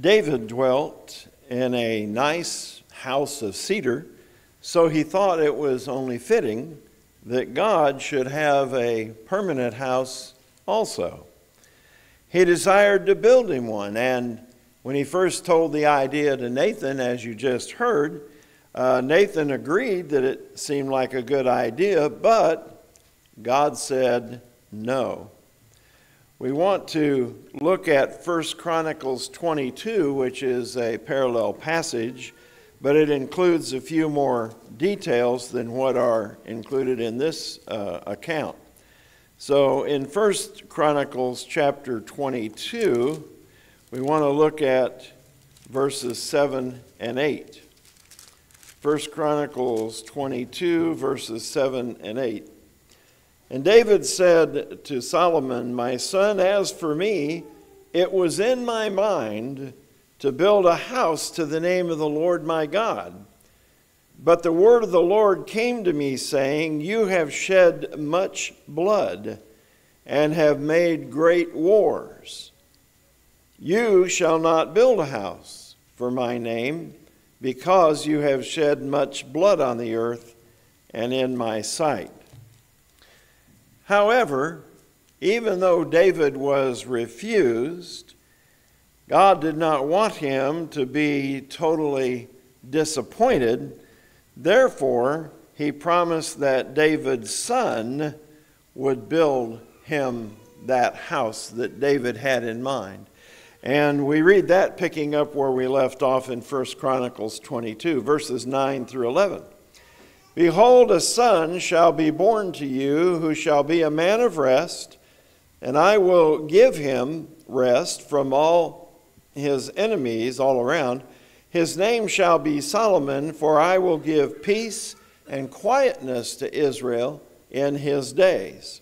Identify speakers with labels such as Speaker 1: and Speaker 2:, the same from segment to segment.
Speaker 1: David dwelt in a nice house of cedar, so he thought it was only fitting that God should have a permanent house also. He desired to build him one, and when he first told the idea to Nathan, as you just heard, uh, Nathan agreed that it seemed like a good idea, but God said no. We want to look at 1 Chronicles 22, which is a parallel passage, but it includes a few more details than what are included in this uh, account. So in 1 Chronicles chapter 22, we want to look at verses 7 and 8. 1 Chronicles 22, verses 7 and 8. And David said to Solomon, My son, as for me, it was in my mind to build a house to the name of the Lord my God. But the word of the Lord came to me, saying, You have shed much blood and have made great wars. You shall not build a house for my name, because you have shed much blood on the earth and in my sight. However, even though David was refused, God did not want him to be totally disappointed. Therefore, he promised that David's son would build him that house that David had in mind. And we read that picking up where we left off in 1 Chronicles 22, verses 9 through 11. Behold, a son shall be born to you, who shall be a man of rest, and I will give him rest from all his enemies all around. His name shall be Solomon, for I will give peace and quietness to Israel in his days.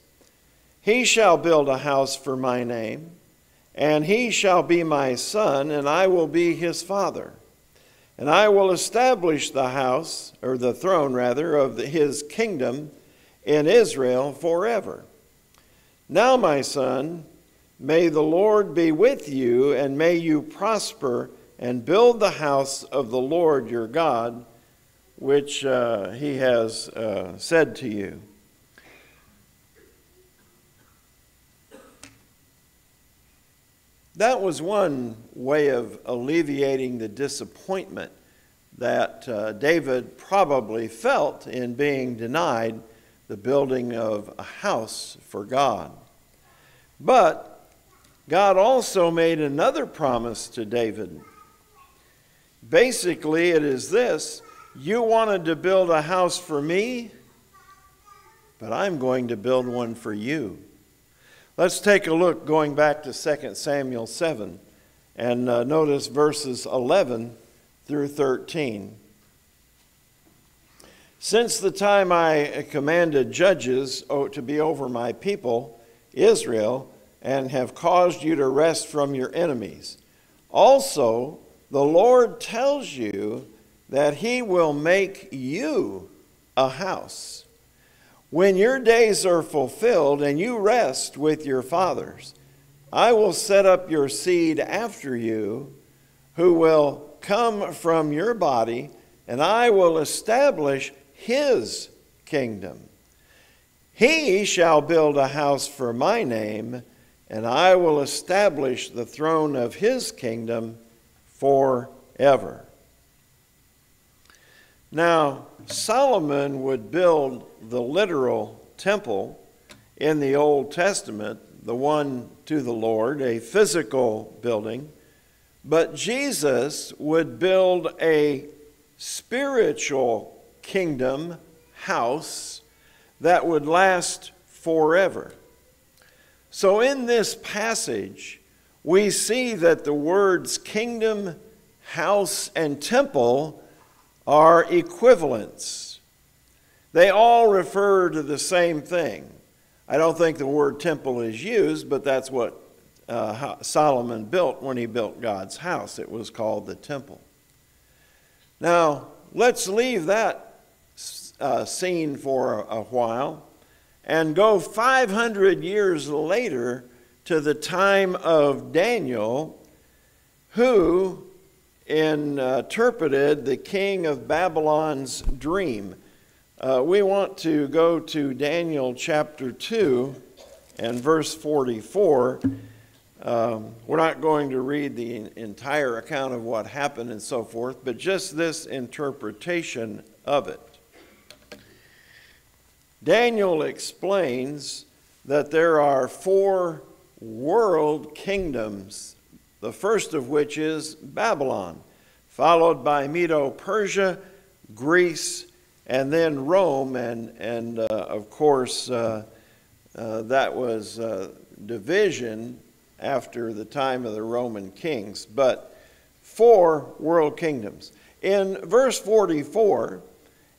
Speaker 1: He shall build a house for my name, and he shall be my son, and I will be his father. And I will establish the house, or the throne rather, of his kingdom in Israel forever. Now, my son, may the Lord be with you, and may you prosper and build the house of the Lord your God, which uh, he has uh, said to you. That was one way of alleviating the disappointment that uh, David probably felt in being denied the building of a house for God. But God also made another promise to David. Basically, it is this you wanted to build a house for me, but I'm going to build one for you. Let's take a look going back to 2 Samuel 7 and uh, notice verses 11 through 13. Since the time I commanded judges to be over my people, Israel, and have caused you to rest from your enemies. Also, the Lord tells you that he will make you a house when your days are fulfilled and you rest with your fathers, I will set up your seed after you, who will come from your body, and I will establish his kingdom. He shall build a house for my name, and I will establish the throne of his kingdom forever. Now, Solomon would build the literal temple in the Old Testament, the one to the Lord, a physical building, but Jesus would build a spiritual kingdom house that would last forever. So, in this passage, we see that the words kingdom, house, and temple are equivalents. They all refer to the same thing. I don't think the word temple is used, but that's what uh, Solomon built when he built God's house. It was called the temple. Now, let's leave that uh, scene for a, a while and go 500 years later to the time of Daniel who interpreted the king of Babylon's dream. Uh, we want to go to Daniel chapter 2 and verse 44. Um, we're not going to read the entire account of what happened and so forth, but just this interpretation of it. Daniel explains that there are four world kingdoms, the first of which is Babylon, followed by Medo Persia, Greece, and then Rome, and, and uh, of course, uh, uh, that was uh, division after the time of the Roman kings. But four world kingdoms. In verse 44,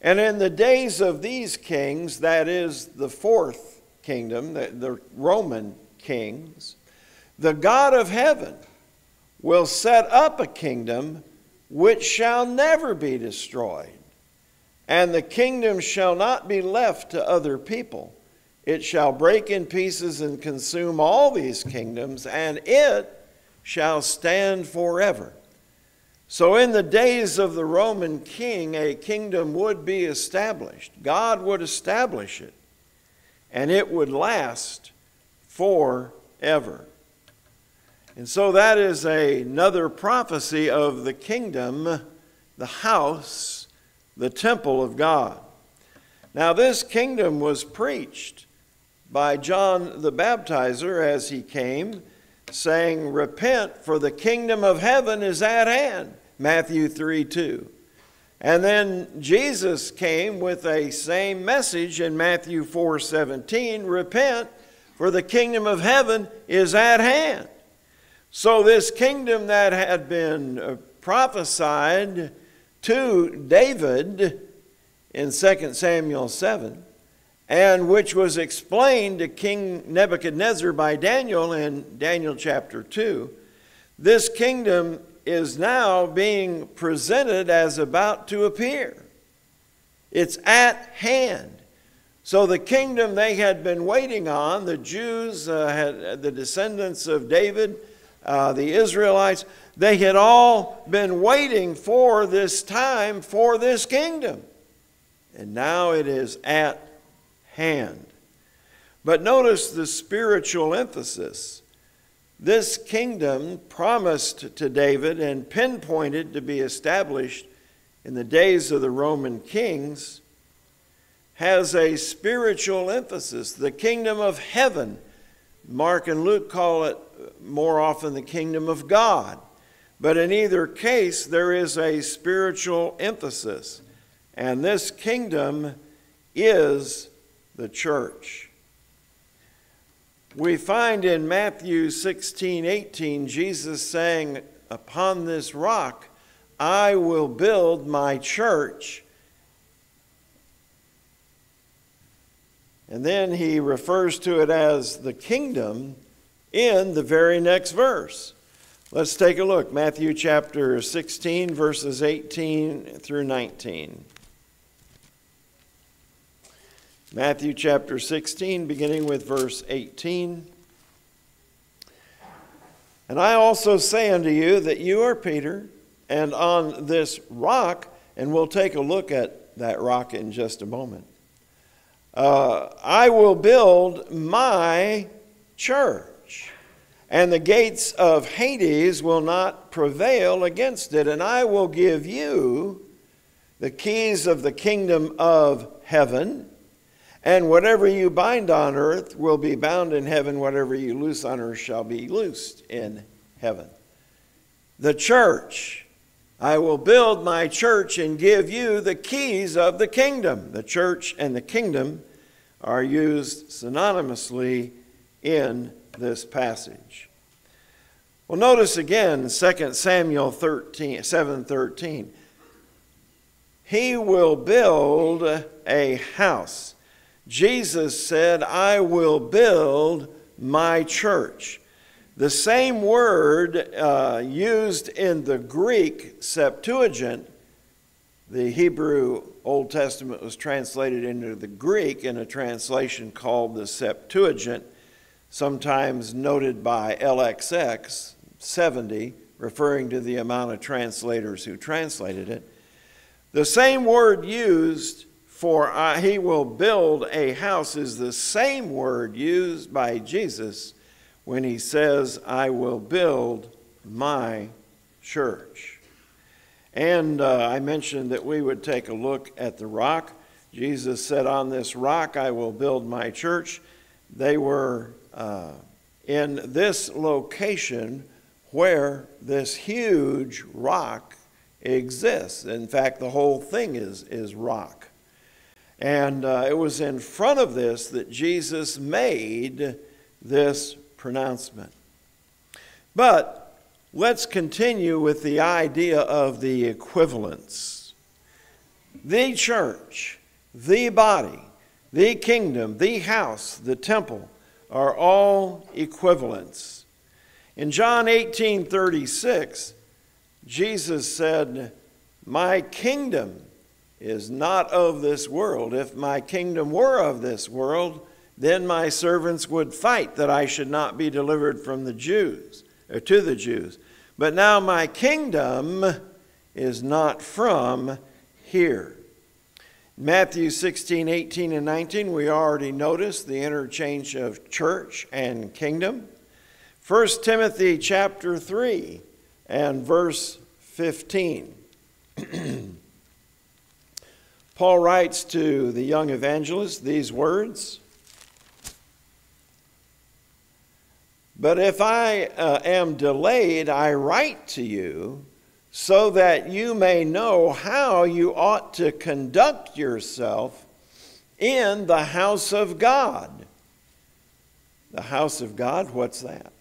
Speaker 1: and in the days of these kings, that is the fourth kingdom, the, the Roman kings, the God of heaven will set up a kingdom which shall never be destroyed and the kingdom shall not be left to other people. It shall break in pieces and consume all these kingdoms, and it shall stand forever. So, in the days of the Roman king, a kingdom would be established. God would establish it, and it would last forever. And so, that is another prophecy of the kingdom, the house the temple of God. Now, this kingdom was preached by John the Baptizer as he came, saying, Repent, for the kingdom of heaven is at hand. Matthew 3 2. And then Jesus came with a same message in Matthew 4 17, Repent, for the kingdom of heaven is at hand. So, this kingdom that had been uh, prophesied to David in 2 Samuel 7, and which was explained to King Nebuchadnezzar by Daniel in Daniel chapter 2, this kingdom is now being presented as about to appear. It's at hand. So the kingdom they had been waiting on, the Jews, uh, had, the descendants of David, uh, the Israelites, they had all been waiting for this time for this kingdom. And now it is at hand. But notice the spiritual emphasis. This kingdom promised to David and pinpointed to be established in the days of the Roman kings has a spiritual emphasis. The kingdom of heaven, Mark and Luke call it more often the kingdom of God. But in either case, there is a spiritual emphasis. And this kingdom is the church. We find in Matthew 16 18, Jesus saying, Upon this rock I will build my church. And then he refers to it as the kingdom in the very next verse. Let's take a look. Matthew chapter 16, verses 18 through 19. Matthew chapter 16, beginning with verse 18. And I also say unto you that you are Peter, and on this rock, and we'll take a look at that rock in just a moment, uh, I will build my church and the gates of Hades will not prevail against it. And I will give you the keys of the kingdom of heaven. And whatever you bind on earth will be bound in heaven, whatever you loose on earth shall be loosed in heaven. The church, I will build my church and give you the keys of the kingdom. The church and the kingdom are used synonymously in this passage. Well, notice again 2 Samuel 13, 7 13. He will build a house. Jesus said, I will build my church. The same word uh, used in the Greek Septuagint, the Hebrew Old Testament was translated into the Greek in a translation called the Septuagint sometimes noted by LXX 70, referring to the amount of translators who translated it. The same word used for uh, he will build a house is the same word used by Jesus when he says, I will build my church. And uh, I mentioned that we would take a look at the rock. Jesus said, On this rock I will build my church. They were uh, in this location where this huge rock exists. In fact, the whole thing is, is rock. And uh, it was in front of this that Jesus made this pronouncement. But let's continue with the idea of the equivalence. The church, the body, the kingdom, the house, the temple are all equivalents. In John 18 36, Jesus said, My kingdom is not of this world. If my kingdom were of this world, then my servants would fight that I should not be delivered from the Jews, or to the Jews. But now my kingdom is not from here. Matthew 16, 18, and 19, we already noticed the interchange of church and kingdom. 1 Timothy chapter 3 and verse 15. Paul writes to the young evangelist these words But if I uh, am delayed, I write to you so that you may know how you ought to conduct yourself in the house of God. The house of God, what's that?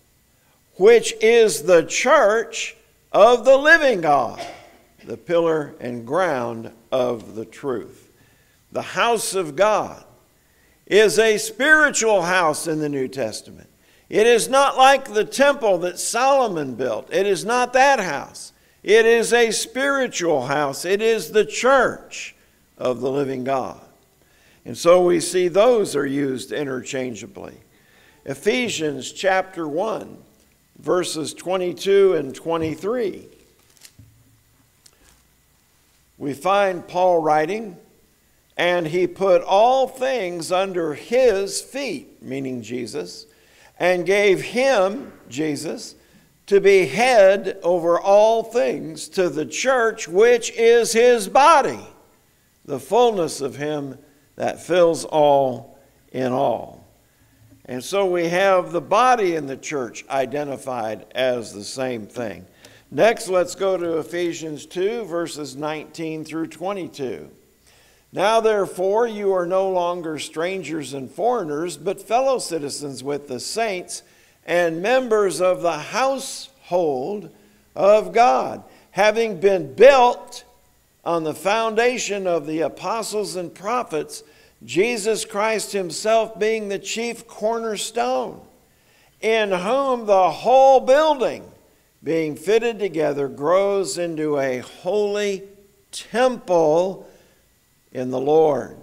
Speaker 1: Which is the church of the living God the pillar and ground of the truth. The house of God is a spiritual house in the New Testament. It is not like the temple that Solomon built. It is not that house. It is a spiritual house. It is the church of the living God. And so we see those are used interchangeably. Ephesians chapter 1, verses 22 and 23 we find Paul writing, and he put all things under his feet, meaning Jesus, and gave him, Jesus, to be head over all things to the church, which is his body, the fullness of him that fills all in all. And so we have the body in the church identified as the same thing. Next, let's go to Ephesians 2, verses 19 through 22. Now, therefore, you are no longer strangers and foreigners, but fellow citizens with the saints and members of the household of God, having been built on the foundation of the apostles and prophets, Jesus Christ Himself being the chief cornerstone, in whom the whole building being fitted together, grows into a holy temple in the Lord,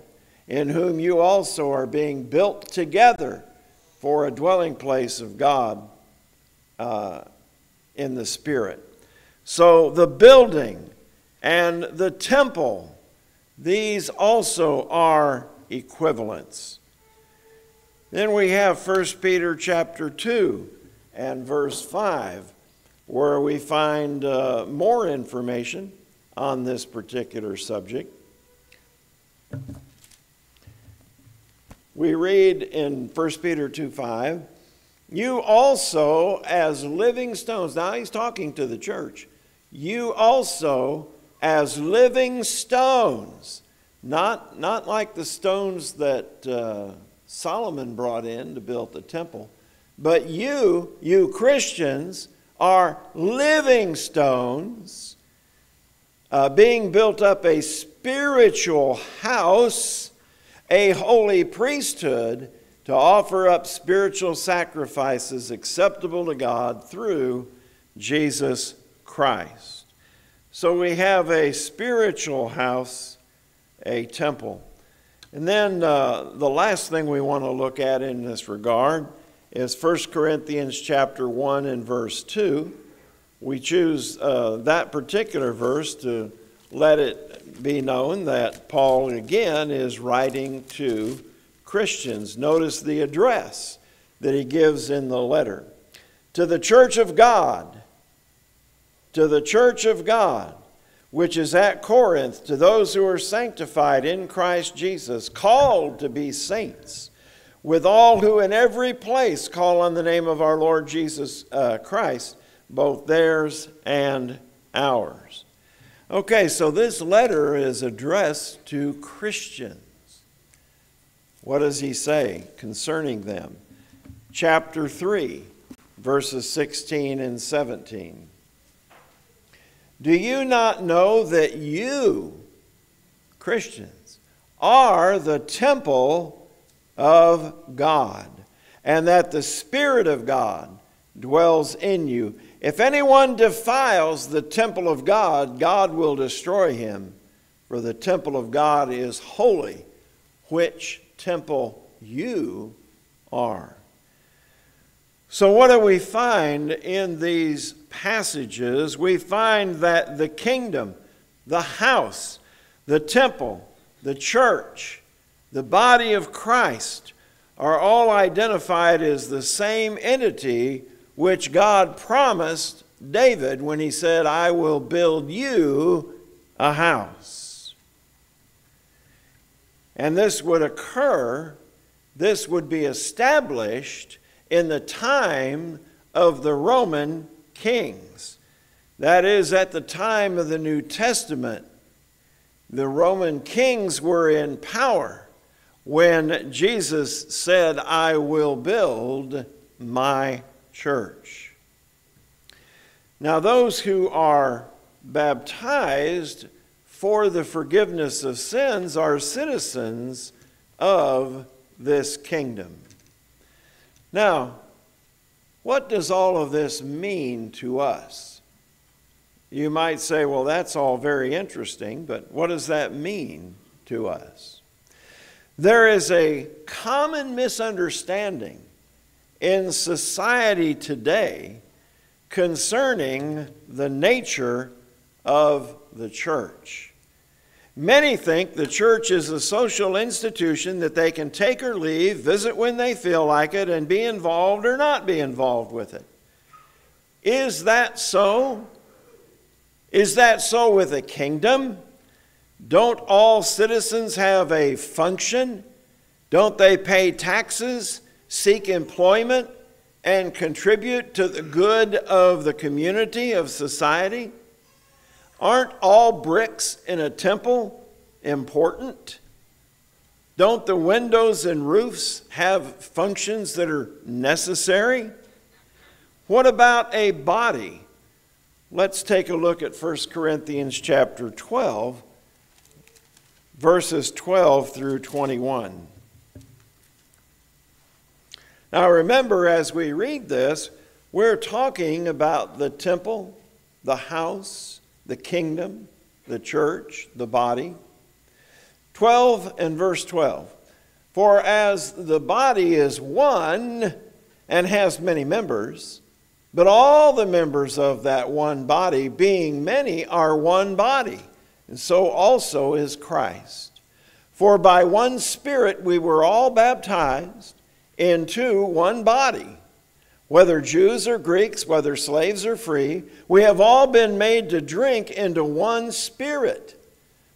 Speaker 1: in whom you also are being built together for a dwelling place of God uh, in the Spirit. So the building and the temple, these also are equivalents. Then we have 1 Peter chapter 2 and verse 5 where we find uh, more information on this particular subject. We read in 1 Peter 2 5, you also, as living stones, now he's talking to the church, you also, as living stones, not, not like the stones that uh, Solomon brought in to build the temple, but you, you Christians, are living stones, uh, being built up a spiritual house, a holy priesthood, to offer up spiritual sacrifices acceptable to God through Jesus Christ. So we have a spiritual house, a temple. And then uh, the last thing we want to look at in this regard is 1 Corinthians chapter 1 and verse 2, we choose uh, that particular verse to let it be known that Paul again is writing to Christians. Notice the address that he gives in the letter to the church of God, to the church of God, which is at Corinth, to those who are sanctified in Christ Jesus, called to be saints, with all who in every place call on the name of our Lord Jesus uh, Christ, both theirs and ours. Okay, so this letter is addressed to Christians. What does he say concerning them? Chapter 3, verses 16 and 17. Do you not know that you, Christians, are the temple of God, and that the Spirit of God dwells in you? If anyone defiles the temple of God, God will destroy him, for the temple of God is holy, which temple you are. So, what do we find in these passages? We find that the kingdom, the house, the temple, the church, the body of Christ are all identified as the same entity which God promised David when he said, I will build you a house. And this would occur, this would be established in the time of the Roman kings. That is, at the time of the New Testament, the Roman kings were in power when Jesus said, I will build my church. Now, those who are baptized for the forgiveness of sins are citizens of this kingdom. Now, what does all of this mean to us? You might say, well, that's all very interesting, but what does that mean to us? There is a common misunderstanding in society today concerning the nature of the church. Many think the church is a social institution that they can take or leave, visit when they feel like it, and be involved or not be involved with it. Is that so? Is that so with a kingdom? Don't all citizens have a function? Don't they pay taxes? Seek employment, and contribute to the good of the community, of society? Aren't all bricks in a temple important? Don't the windows and roofs have functions that are necessary? What about a body? Let's take a look at 1 Corinthians chapter 12, verses 12 through 21. Now, remember, as we read this, we're talking about the temple, the house, the kingdom, the church, the body. 12 and verse 12. For as the body is one and has many members, but all the members of that one body, being many, are one body, and so also is Christ. For by one Spirit we were all baptized into one body. Whether Jews or Greeks, whether slaves or free, we have all been made to drink into one spirit.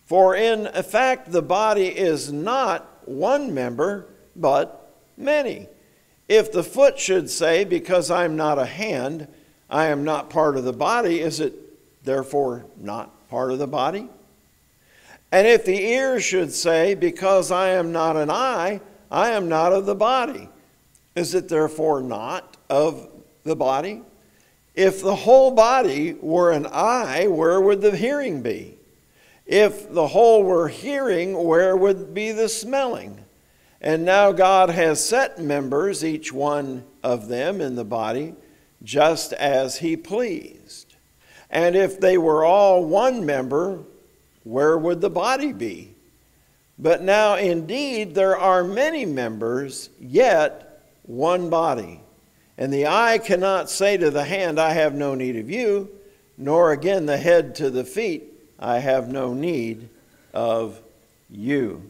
Speaker 1: For in fact, the body is not one member, but many. If the foot should say, Because I'm not a hand, I am not part of the body, is it therefore not part of the body? And if the ear should say, Because I am not an eye, I am not of the body. Is it therefore not of the body? If the whole body were an eye, where would the hearing be? If the whole were hearing, where would be the smelling? And now God has set members, each one of them in the body, just as He pleased. And if they were all one member, where would the body be? But now indeed there are many members, yet one body. And the eye cannot say to the hand, I have no need of you, nor again the head to the feet, I have no need of you.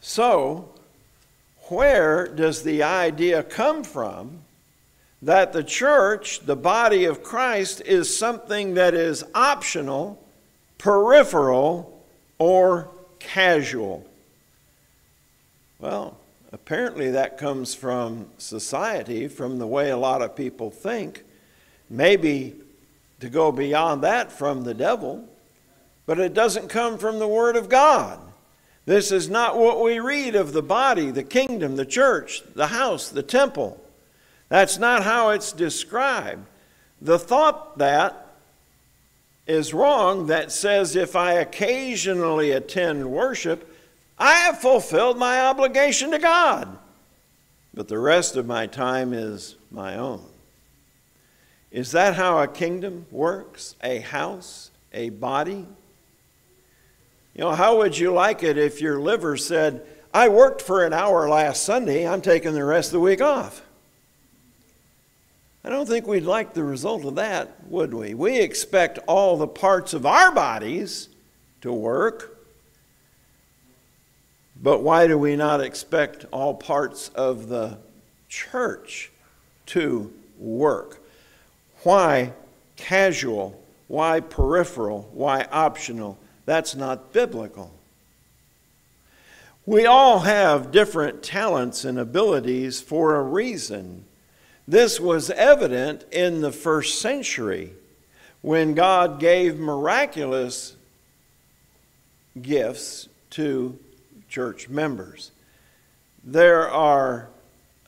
Speaker 1: So, where does the idea come from that the church, the body of Christ, is something that is optional, peripheral, or casual? Well, apparently that comes from society, from the way a lot of people think. Maybe to go beyond that from the devil, but it doesn't come from the Word of God. This is not what we read of the body, the kingdom, the church, the house, the temple. That's not how it's described. The thought that is wrong that says if I occasionally attend worship, I have fulfilled my obligation to God. But the rest of my time is my own. Is that how a kingdom works? A house? A body? You know, how would you like it if your liver said, I worked for an hour last Sunday, I'm taking the rest of the week off? I don't think we'd like the result of that, would we? We expect all the parts of our bodies to work, but why do we not expect all parts of the church to work? Why casual? Why peripheral? Why optional? That's not biblical. We all have different talents and abilities for a reason. This was evident in the first century when God gave miraculous gifts to church members. There are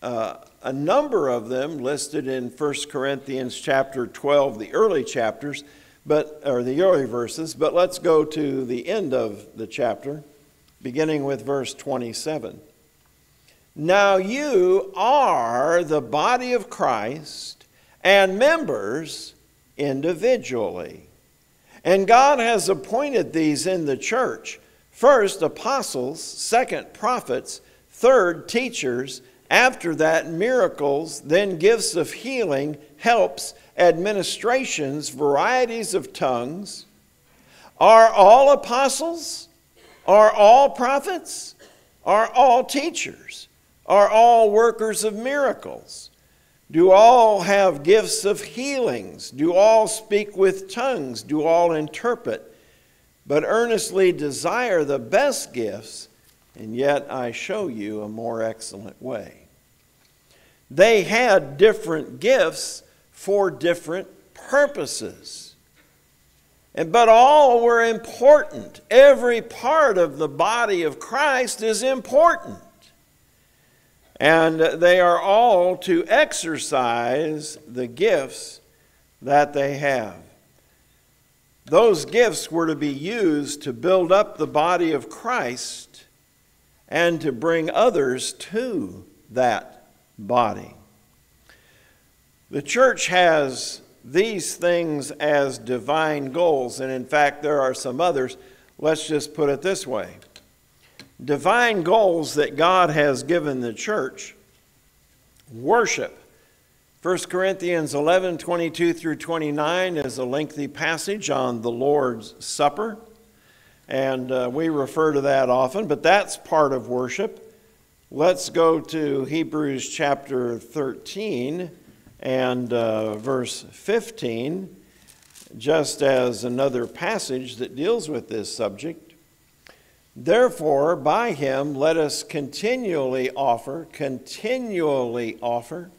Speaker 1: uh, a number of them listed in 1 Corinthians chapter 12, the early chapters but or the early verses, but let's go to the end of the chapter, beginning with verse 27. Now you are the body of Christ and members individually. And God has appointed these in the church first apostles, second prophets, third teachers, after that miracles, then gifts of healing, helps, administrations, varieties of tongues. Are all apostles? Are all prophets? Are all teachers? Are all workers of miracles? Do all have gifts of healings? Do all speak with tongues? Do all interpret? But earnestly desire the best gifts, and yet I show you a more excellent way. They had different gifts for different purposes. And, but all were important. Every part of the body of Christ is important. And they are all to exercise the gifts that they have. Those gifts were to be used to build up the body of Christ and to bring others to that body. The church has these things as divine goals, and in fact, there are some others. Let's just put it this way divine goals that God has given the church worship. 1 Corinthians 11 22 through 29 is a lengthy passage on the Lord's Supper, and uh, we refer to that often, but that's part of worship. Let's go to Hebrews chapter 13 and uh, verse 15, just as another passage that deals with this subject. Therefore, by him let us continually offer, continually offer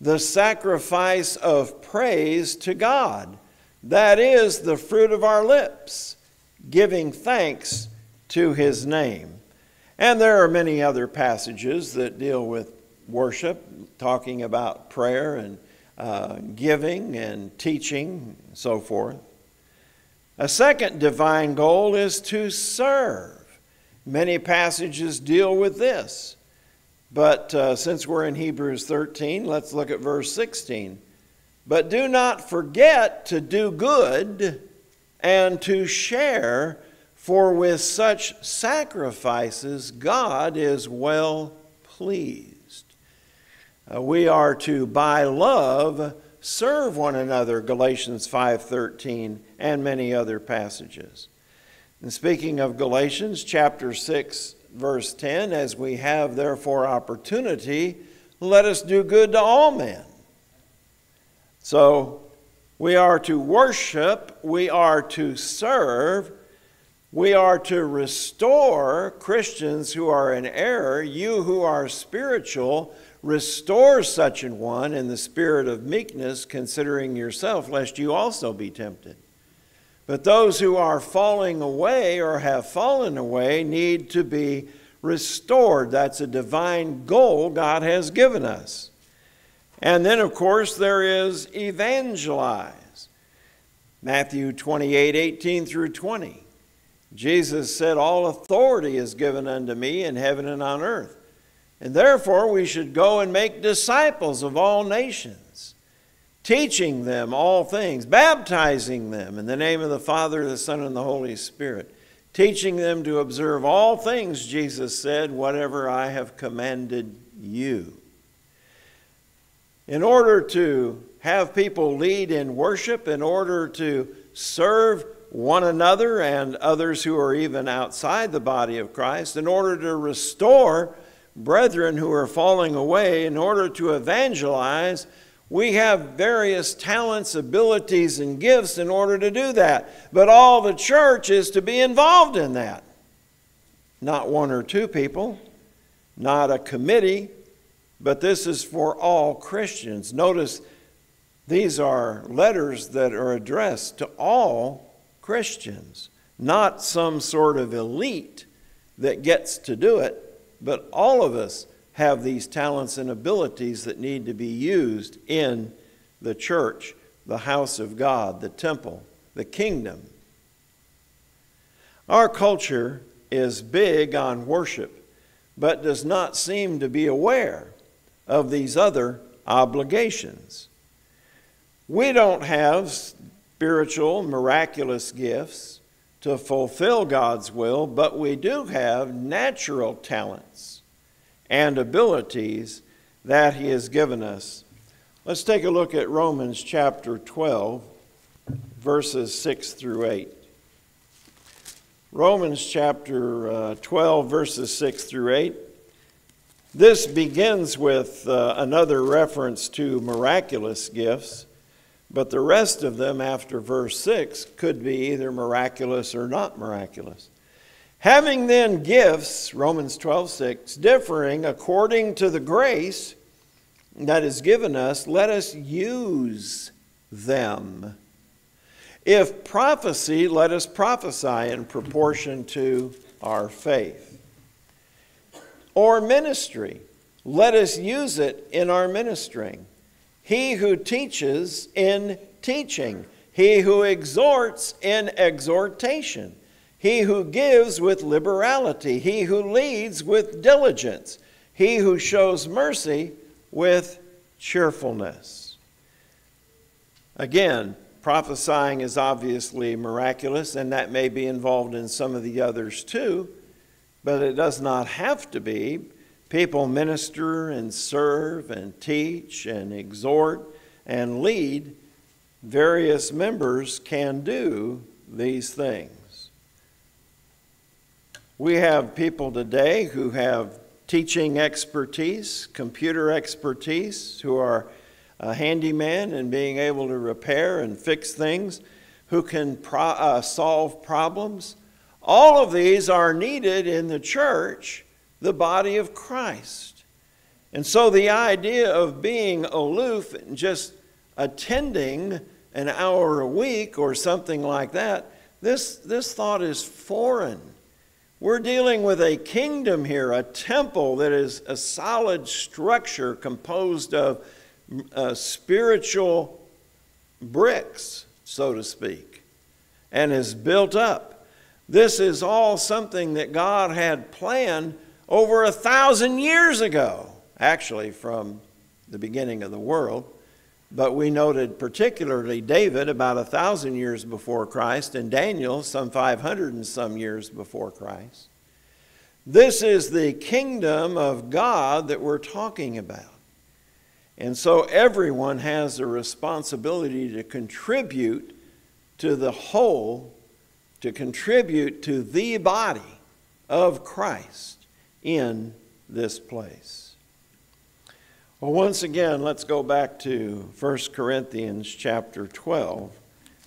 Speaker 1: the sacrifice of praise to God. That is the fruit of our lips, giving thanks to his name. And there are many other passages that deal with worship, talking about prayer and uh, giving and teaching, and so forth. A second divine goal is to serve. Many passages deal with this. But uh, since we're in Hebrews 13, let's look at verse 16. But do not forget to do good and to share, for with such sacrifices God is well pleased. Uh, we are to, by love, serve one another, Galatians 5:13 and many other passages. And speaking of Galatians chapter 6 verse 10, as we have therefore opportunity, let us do good to all men. So we are to worship, we are to serve, we are to restore Christians who are in error. You who are spiritual, restore such an one in the spirit of meekness, considering yourself, lest you also be tempted. But those who are falling away or have fallen away need to be restored. That's a divine goal God has given us. And then, of course, there is evangelize. Matthew 28 18 through 20. Jesus said, All authority is given unto me in heaven and on earth. And therefore, we should go and make disciples of all nations, teaching them all things, baptizing them in the name of the Father, the Son, and the Holy Spirit, teaching them to observe all things, Jesus said, whatever I have commanded you. In order to have people lead in worship, in order to serve one another and others who are even outside the body of Christ, in order to restore brethren who are falling away, in order to evangelize, we have various talents, abilities, and gifts in order to do that. But all the church is to be involved in that. Not one or two people, not a committee, but this is for all Christians. Notice these are letters that are addressed to all Christians, not some sort of elite that gets to do it but all of us have these talents and abilities that need to be used in the church, the house of God, the temple, the kingdom. Our culture is big on worship, but does not seem to be aware of these other obligations. We don't have spiritual, miraculous gifts to fulfill God's will, but we do have natural talents and abilities that He has given us. Let's take a look at Romans chapter 12, verses 6 through 8. Romans chapter uh, 12, verses 6 through 8. This begins with uh, another reference to miraculous gifts. But the rest of them after verse 6 could be either miraculous or not miraculous. Having then gifts, Romans 12 6, differing according to the grace that is given us, let us use them. If prophecy, let us prophesy in proportion to our faith. Or ministry, let us use it in our ministering. He who teaches in teaching, he who exhorts in exhortation, he who gives with liberality, he who leads with diligence, he who shows mercy with cheerfulness. Again, prophesying is obviously miraculous, and that may be involved in some of the others too, but it does not have to be People minister and serve and teach and exhort and lead. Various members can do these things. We have people today who have teaching expertise, computer expertise, who are a handyman and being able to repair and fix things, who can pro- uh, solve problems. All of these are needed in the church the body of Christ. And so the idea of being aloof and just attending an hour a week or something like that, this, this thought is foreign. We're dealing with a kingdom here, a temple that is a solid structure composed of uh, spiritual bricks, so to speak, and is built up. This is all something that God had planned over a thousand years ago, actually from the beginning of the world. But we noted particularly David about a thousand years before Christ and Daniel some 500 and some years before Christ. This is the kingdom of God that we're talking about. And so everyone has a responsibility to contribute to the whole, to contribute to the body of Christ in this place. Well, once again, let's go back to 1 Corinthians chapter 12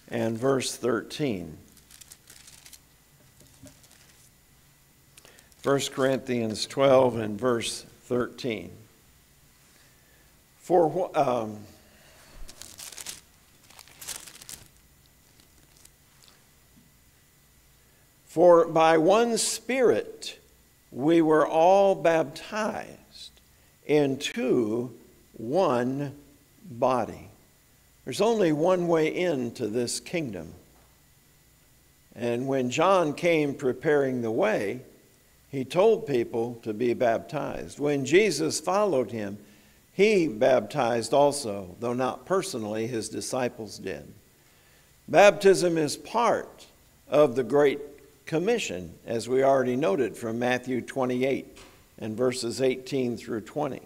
Speaker 1: and verse 13. 1 Corinthians 12 and verse 13. For um, For by one Spirit we were all baptized into one body. There's only one way into this kingdom. And when John came preparing the way, he told people to be baptized. When Jesus followed him, he baptized also, though not personally, his disciples did. Baptism is part of the Great Commission, as we already noted from Matthew 28 and verses 18 through 20.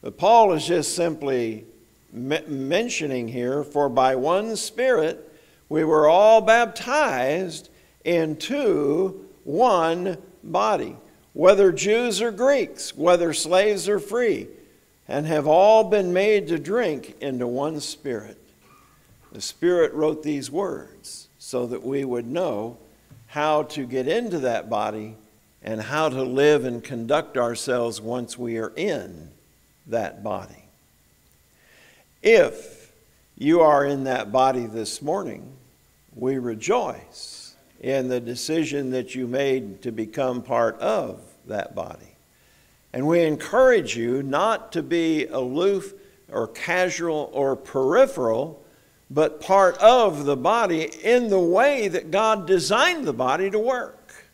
Speaker 1: But Paul is just simply mentioning here, for by one Spirit we were all baptized into one body, whether Jews or Greeks, whether slaves or free, and have all been made to drink into one Spirit. The Spirit wrote these words so that we would know how to get into that body and how to live and conduct ourselves once we are in that body. If you are in that body this morning, we rejoice in the decision that you made to become part of that body. And we encourage you not to be aloof or casual or peripheral, but part of the body in the way that God designed the body to work.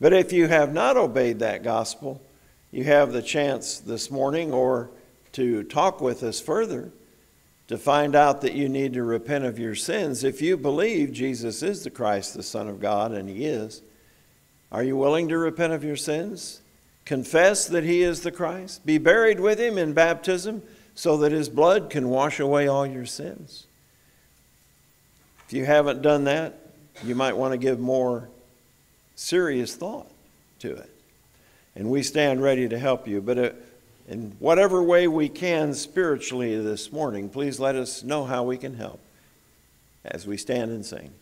Speaker 1: But if you have not obeyed that gospel, you have the chance this morning or to talk with us further to find out that you need to repent of your sins. If you believe Jesus is the Christ, the Son of God, and He is, are you willing to repent of your sins? Confess that He is the Christ? Be buried with Him in baptism so that His blood can wash away all your sins? If you haven't done that, you might want to give more serious thought to it. And we stand ready to help you. But uh, in whatever way we can spiritually this morning, please let us know how we can help as we stand and sing.